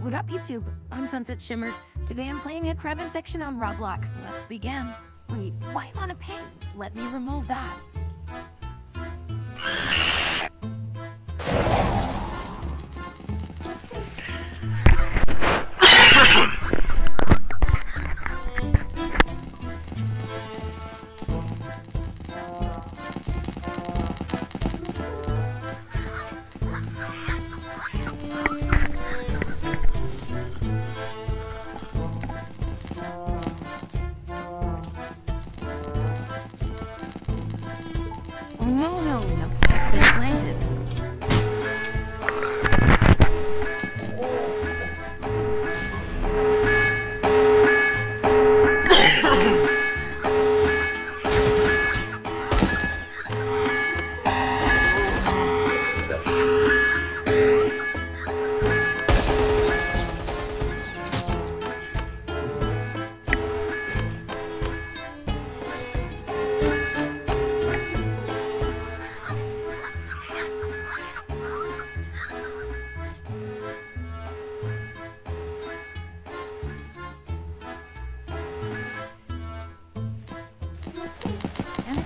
What up, YouTube? I'm Sunset Shimmer. Today I'm playing Headcrab Infection on Roblox. Let's begin. Wait, why on a paint? Let me remove that. No, no, no. It's been planted.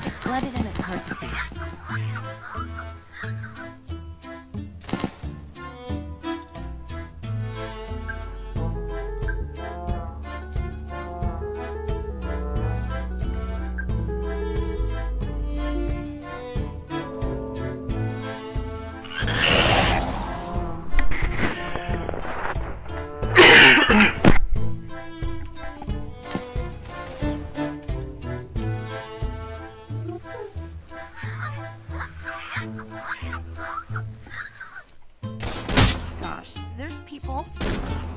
It's flooded and it's hard to see. There's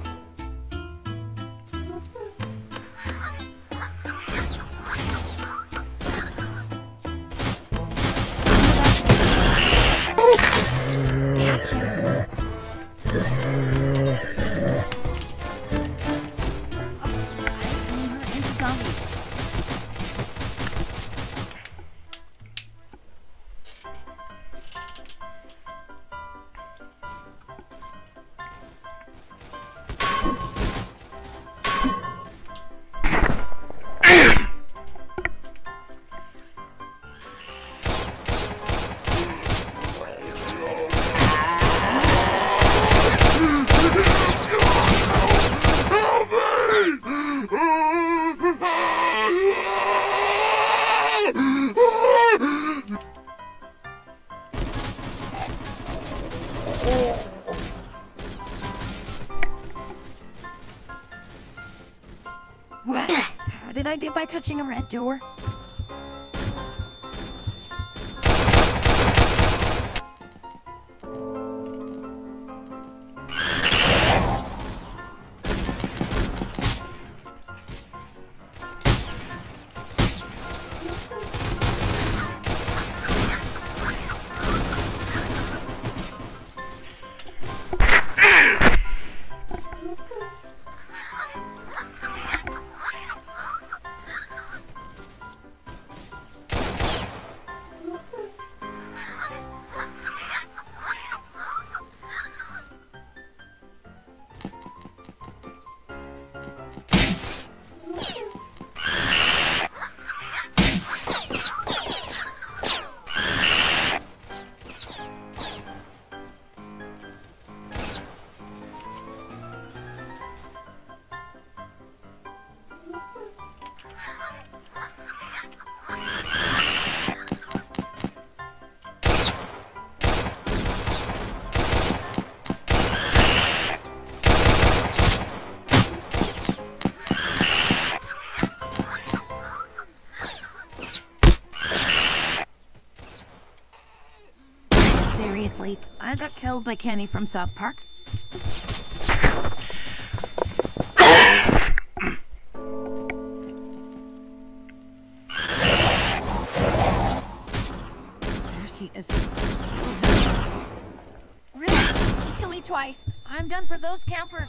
How did I do by touching a red door? Seriously, I got killed by Kenny from South Park. There she is. Really? You killed me twice. I'm done for those camper.